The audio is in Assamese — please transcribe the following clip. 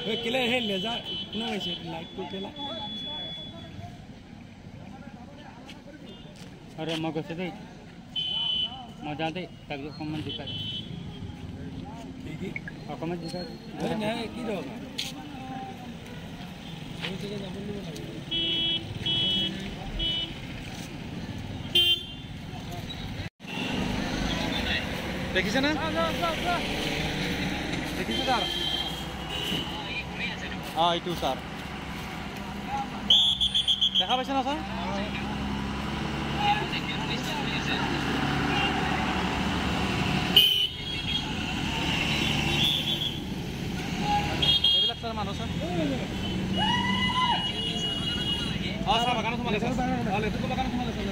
কেলে সেই লেজাৰ কোনে কৈছে লাইটটো কেলা আরে মই গৈছে দেই মই যাওঁ দেই তাক অকণমান জিকাই কি কি অকণমান এই নাই কি দৰকাৰ এই জেগা যাব দিব লাগে দেখিছে না দেখিছে ছাৰ অঁ এইটো ছাৰ। দেখা পাইছে না ছাৰ? এইবিলাক ছাৰ মানুহ ছাৰ। অঁ ছাৰ বাগানত সোমালে ছাৰ। অঁ লেটুকু বাগানত সোমালে ছাৰ